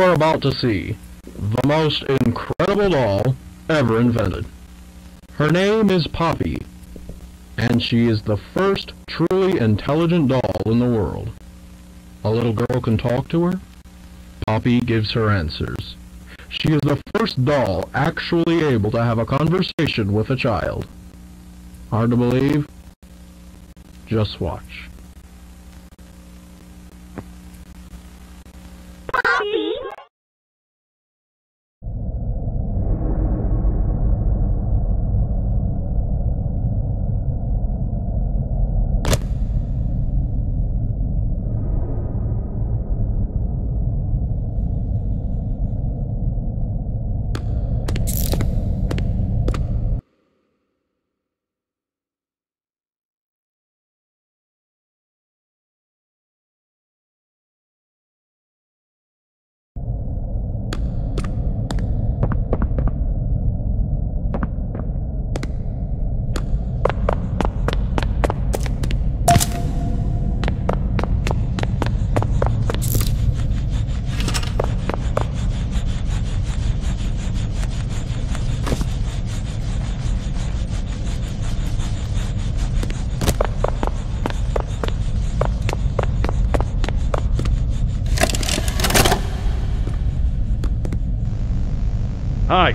are about to see the most incredible doll ever invented. Her name is Poppy, and she is the first truly intelligent doll in the world. A little girl can talk to her. Poppy gives her answers. She is the first doll actually able to have a conversation with a child. Hard to believe? Just watch. Poppy? Hi,